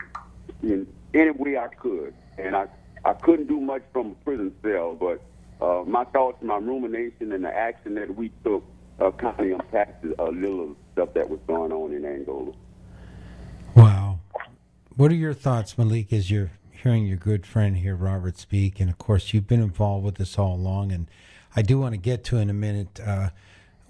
E: in any way I could, and I I couldn't do much from a prison cell, but uh, my thoughts, my rumination, and the action that we took uh, kind of impacted a little of stuff that was going on in Angola.
B: Wow. What are your thoughts, Malik, as you're hearing your good friend here, Robert, speak? And of course, you've been involved with this all along. And I do want to get to in a minute uh,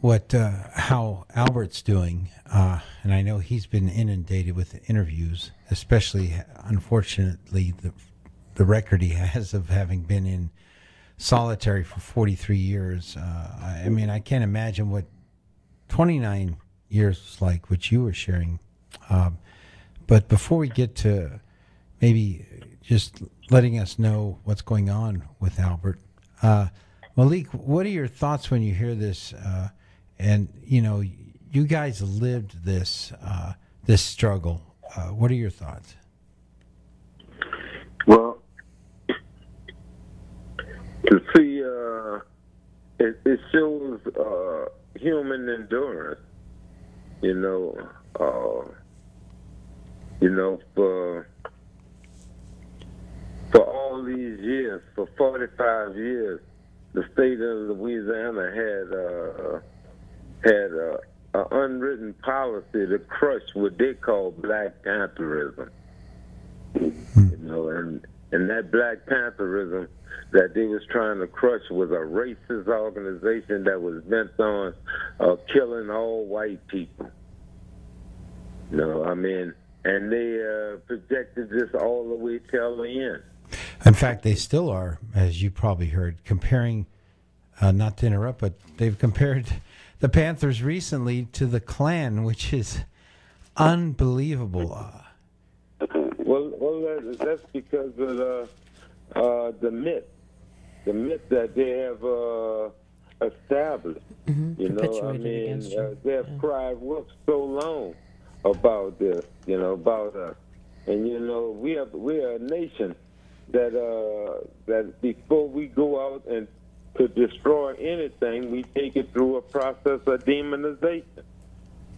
B: what uh, how Albert's doing. Uh, and I know he's been inundated with interviews, especially, unfortunately, the, the record he has of having been in solitary for 43 years. Uh, I mean, I can't imagine what 29 years was like, which you were sharing. Um, but before we get to maybe just letting us know what's going on with Albert, uh, Malik, what are your thoughts when you hear this? Uh, and you know, you guys lived this uh, this struggle. Uh, what are your thoughts?
D: Well, to see uh, it, it shows uh, human endurance. You know, uh, you know, for for all these years, for 45 years, the state of Louisiana had uh, had uh, an unwritten policy to crush what they call Black Pantherism. You know, and and that Black Pantherism that they was trying to crush was a racist organization that was bent on uh, killing all white people. You know, I mean, and they uh, projected this all the way till the end.
B: In fact, they still are, as you probably heard, comparing. Uh, not to interrupt, but they've compared the Panthers recently to the Klan, which is unbelievable.
D: Well, well, that's because of the uh, the myth, the myth that they have uh, established.
C: Mm-hmm.
D: You know, I mean, uh, they have yeah. cried wolf so long about this. You know, about us, and you know, we have we are a nation that uh, that before we go out and to destroy anything, we take it through a process of demonization.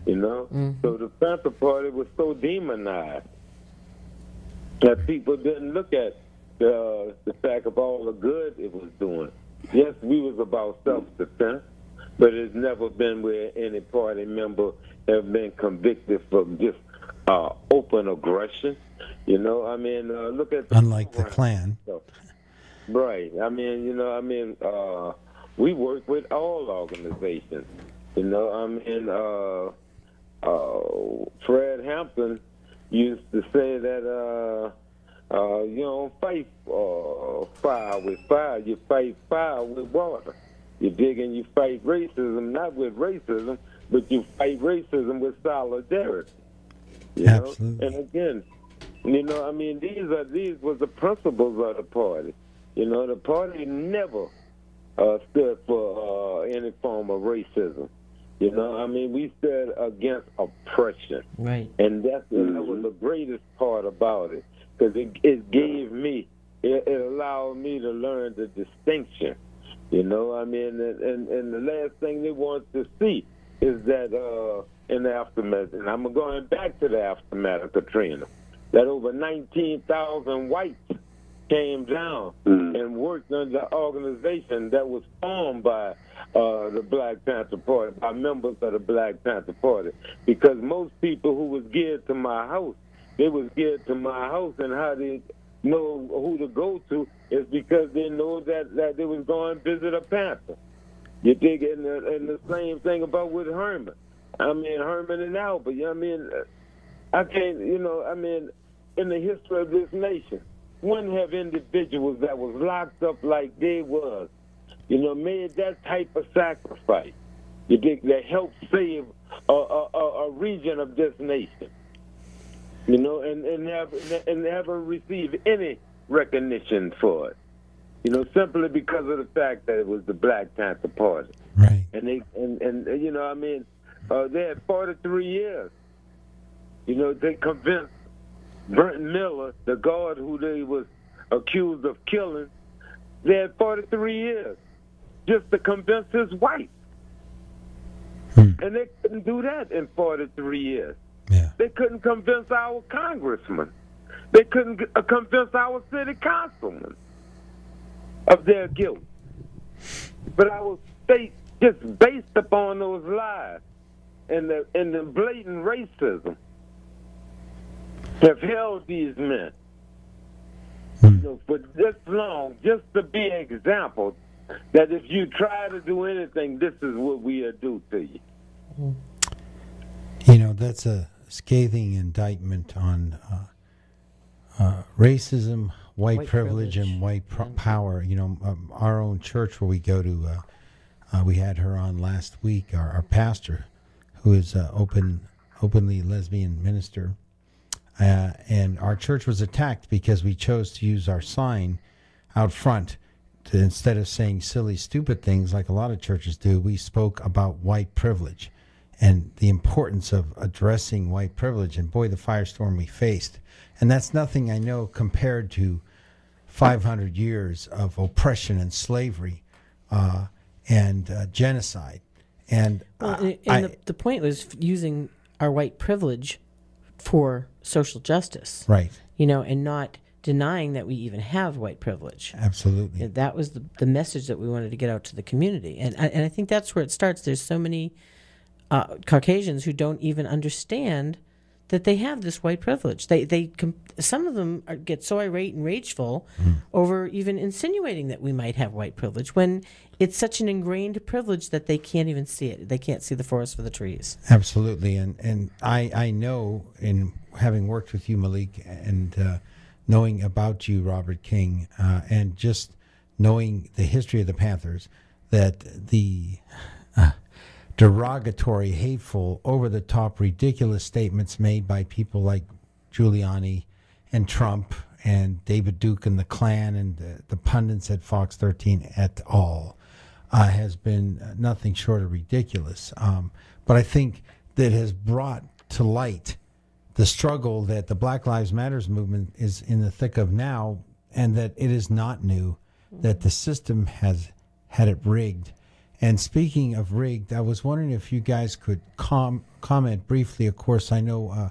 D: You know, mm-hmm. so the Panther Party was so demonized that people didn't look at the the fact of all the good it was doing. Yes, we was about self-defense, but it's never been where any party member have been convicted for just uh, open aggression. You know, I mean, uh, look at
B: the unlike the Klan. So,
D: Right. I mean, you know, I mean, uh, we work with all organizations. You know, I mean, uh, uh, Fred Hampton used to say that, uh, uh, you don't fight uh, fire with fire, you fight fire with water. You dig and you fight racism, not with racism, but you fight racism with solidarity. You
B: Absolutely.
D: know? And again, you know, I mean, these are these were the principles of the party. You know, the party never uh, stood for uh, any form of racism. You know, I mean, we stood against oppression.
C: Right.
D: And that's, mm-hmm. that was the greatest part about it because it, it gave me, it, it allowed me to learn the distinction. You know, I mean, and, and, and the last thing they want to see is that uh, in the aftermath, and I'm going back to the aftermath of Katrina, that over 19,000 whites came down mm. and worked under the organization that was formed by uh, the Black Panther Party, by members of the Black Panther Party. Because most people who was geared to my house, they was geared to my house and how they know who to go to is because they know that, that they was going to visit a Panther. You dig? And the, and the same thing about with Herman. I mean, Herman and Albert. You know what I mean? I can't, you know, I mean, in the history of this nation, when have individuals that was locked up like they was, you know, made that type of sacrifice, you think, that helped save a, a, a region of this nation, you know, and, and, have, and haven't received any recognition for it. You know, simply because of the fact that it was the Black Panther Party.
B: Right.
D: And they and, and you know, I mean, uh, they had 43 years. You know, they convinced Brent Miller, the guard who they was accused of killing, they had 43 years just to convince his wife. Hmm. And they couldn't do that in 43 years.
B: Yeah.
D: They couldn't convince our congressman. They couldn't uh, convince our city councilman of their guilt. But our state, just based upon those lies and the, and the blatant racism, have held these men you know, for this long just to be an example that if you try to do anything, this is what we'll do to you.
B: You know, that's a scathing indictment on uh, uh, racism, white, white privilege, privilege, and white pro- power. You know, um, our own church where we go to, uh, uh we had her on last week. Our, our pastor, who is open, openly lesbian minister, uh, and our church was attacked because we chose to use our sign out front. To, instead of saying silly, stupid things like a lot of churches do, we spoke about white privilege and the importance of addressing white privilege. And boy, the firestorm we faced. And that's nothing I know compared to 500 years of oppression and slavery uh, and uh, genocide. And,
C: well, and, and I, the, the point was using our white privilege for social justice.
B: Right.
C: You know, and not denying that we even have white privilege.
B: Absolutely.
C: That was the, the message that we wanted to get out to the community. And, and I think that's where it starts. There's so many uh, Caucasians who don't even understand that they have this white privilege. They they some of them are, get so irate and rageful mm. over even insinuating that we might have white privilege when it's such an ingrained privilege that they can't even see it. They can't see the forest for the trees.
B: Absolutely, and and I I know in having worked with you, Malik, and uh, knowing about you, Robert King, uh, and just knowing the history of the Panthers, that the derogatory, hateful, over the top, ridiculous statements made by people like Giuliani and Trump and David Duke and the Klan and the, the pundits at Fox 13 et al. Uh, has been nothing short of ridiculous. Um, but I think that has brought to light the struggle that the Black Lives Matters movement is in the thick of now, and that it is not new, that the system has had it rigged and speaking of rigged, I was wondering if you guys could com- comment briefly. Of course, I know uh,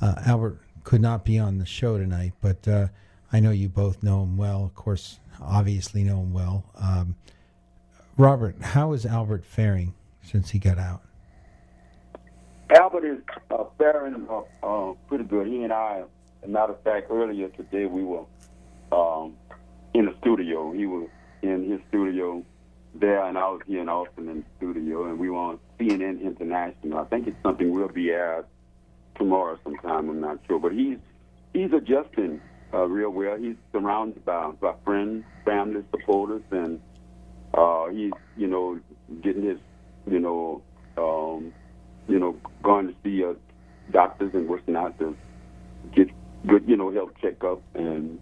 B: uh, Albert could not be on the show tonight, but uh, I know you both know him well. Of course, obviously know him well. Um, Robert, how is Albert faring since he got out?
E: Albert is uh, faring uh, uh, pretty good. He and I, as a matter of fact, earlier today we were um, in the studio. He was in his studio there, and I was here in Austin in the studio, and we were on CNN International. I think it's something we'll be aired tomorrow sometime. I'm not sure, but he's he's adjusting uh, real well. He's surrounded by, by friends, family, supporters, and uh, he's you know getting his you know um, you know going to see uh, doctors and working out to get good you know health checkup and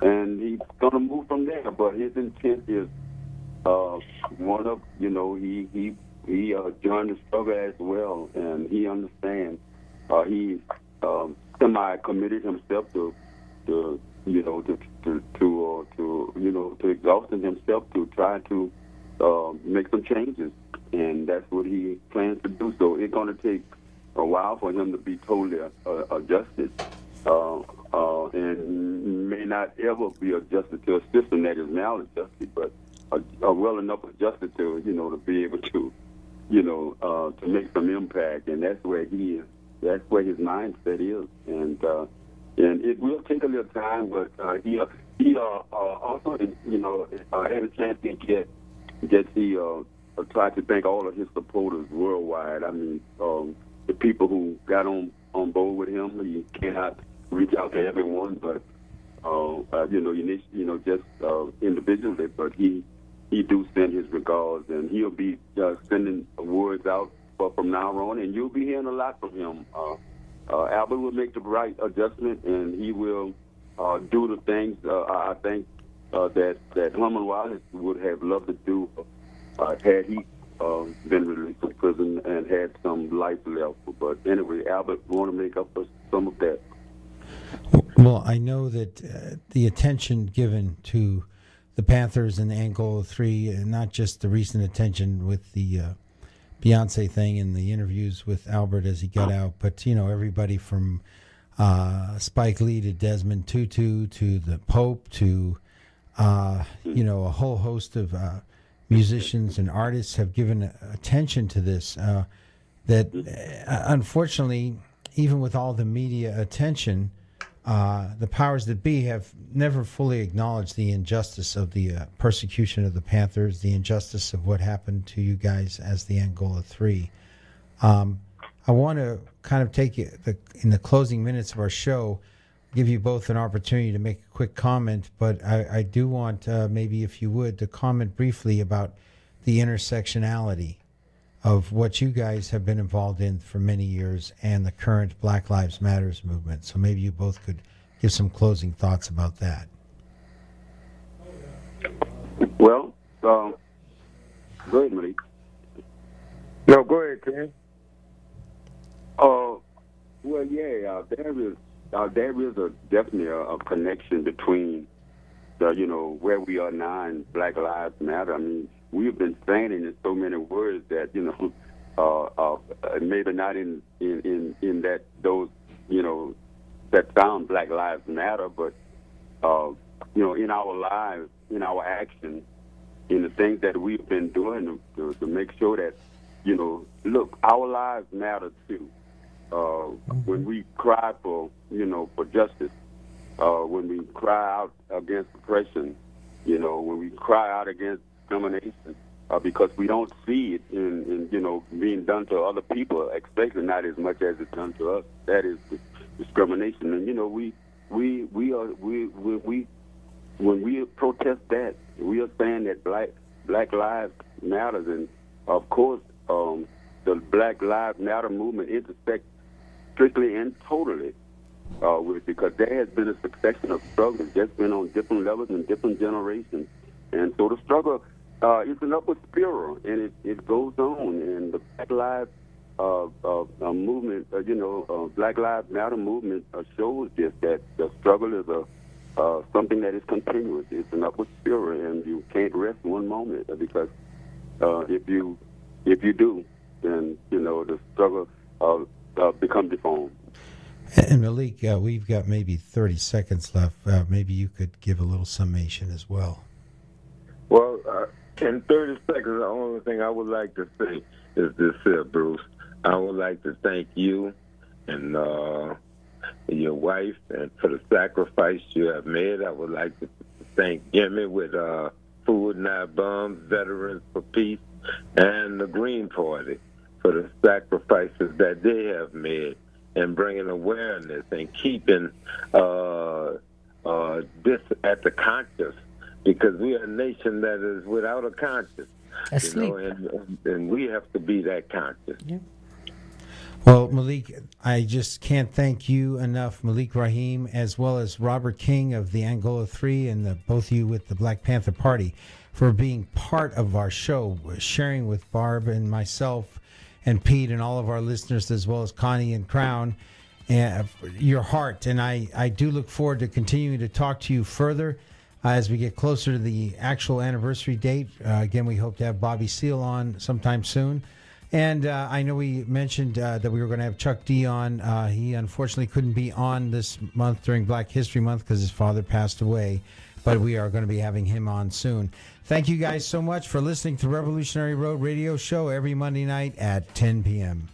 E: and he's gonna move from there. But his intent is uh, one of you know he he he uh, joined the struggle as well, and he understands. Uh, he um, semi committed himself to to you know to to to, uh, to you know to exhausting himself to try to uh, make some changes, and that's what he plans to do. So it's going to take a while for him to be totally uh, adjusted. Uh, uh, and may not ever be adjusted to a system that is maladjusted, but are, are well enough adjusted to, you know, to be able to, you know, uh, to make some impact, and that's where he is. That's where his mindset is, and uh, and it will take a little time, but uh, he uh, he uh, uh, also, you know, uh, had a chance to get get the uh, try to thank all of his supporters worldwide. I mean, um, the people who got on on board with him. He cannot reach out to everyone, but uh, uh, you know, you, need, you know, just uh, individually. But he he do send his regards, and he'll be uh, sending words out from now on, and you'll be hearing a lot from him. Uh, uh, Albert will make the right adjustment, and he will uh, do the things uh, I think uh, that that Herman Wallace would have loved to do uh, had he uh, been released from prison and had some life left. But anyway, Albert want to make up for some of that.
B: Well, I know that the attention given to the Panthers and the Angola Three, and not just the recent attention with the uh, Beyonce thing and the interviews with Albert as he got out, but you know everybody from uh, Spike Lee to Desmond Tutu to the Pope to uh, you know a whole host of uh, musicians and artists have given attention to this. Uh, that uh, unfortunately, even with all the media attention, uh, the powers that be have never fully acknowledged the injustice of the uh, persecution of the Panthers, the injustice of what happened to you guys as the Angola Three. Um, I want to kind of take you the, in the closing minutes of our show, give you both an opportunity to make a quick comment, but I, I do want uh, maybe if you would to comment briefly about the intersectionality of what you guys have been involved in for many years and the current Black Lives Matters movement. So maybe you both could give some closing thoughts about that.
E: Well, um, go ahead, Malik.
F: No, go ahead, Ken.
E: Uh, well, yeah, uh, there is uh, there is a definitely a, a, connection between the you know where we are now and Black Lives Matter. I mean, we've been saying in so many words that you know, uh, uh, maybe not in, in in in that those you know that sound Black Lives Matter, but uh, you know in our lives, in our actions, in the things that we've been doing to, to make sure that you know, look, our lives matter too. Uh, mm-hmm. When we cry for you know for justice, uh, when we cry out against oppression, you know, when we cry out against discrimination uh, because we don't see it in, in, you know being done to other people, especially not as much as it's done to us. That is discrimination, and you know we we we are we we, we when we protest that, we are saying that black black lives matters, and of course um, the Black Lives Matter movement intersects strictly and totally uh, with because there has been a succession of struggles, just been on different levels and different generations, and so the struggle uh, it's an upward spiral, and it, it goes on. And the Black Lives uh, uh, uh, movement, uh, you know, uh, Black Lives Matter movement uh, shows this that the struggle is a uh, something that is continuous. It's an upward spiral, and you can't rest one moment because uh, if you if you do, then you know the struggle uh, uh, become deformed.
B: And Malik, uh, we've got maybe 30 seconds left. Uh, maybe you could give a little summation as well.
F: Well, uh, in 30 seconds, the only thing I would like to say is this here, Bruce. I would like to thank you and uh, your wife and for the sacrifice you have made. I would like to thank Jimmy with uh, Food Not Bombs, Veterans for Peace, and the Green Party for the sacrifices that they have made in bringing awareness and keeping uh, uh, this at the conscious because we are a nation that is without a conscience.
C: Asleep.
F: You know, and, and, we have to be that conscious.
C: Yeah.
B: Well, Malik, I just can't thank you enough, Malik Rahim, as well as Robert King of the Angola Three, and the, both of you with the Black Panther Party, for being part of our show, sharing with Barb and myself, and Pete, and all of our listeners, as well as Connie and Crown, and your heart. And I, I do look forward to continuing to talk to you further uh, as we get closer to the actual anniversary date. Uh, again, we hope to have Bobby Seale on sometime soon. And uh, I know we mentioned uh, that we were going to have Chuck D on. Uh, he unfortunately couldn't be on this month during Black History Month because his father passed away. But we are going to be having him on soon. Thank you guys so much for listening to Revolutionary Road Radio Show every Monday night at 10 p.m.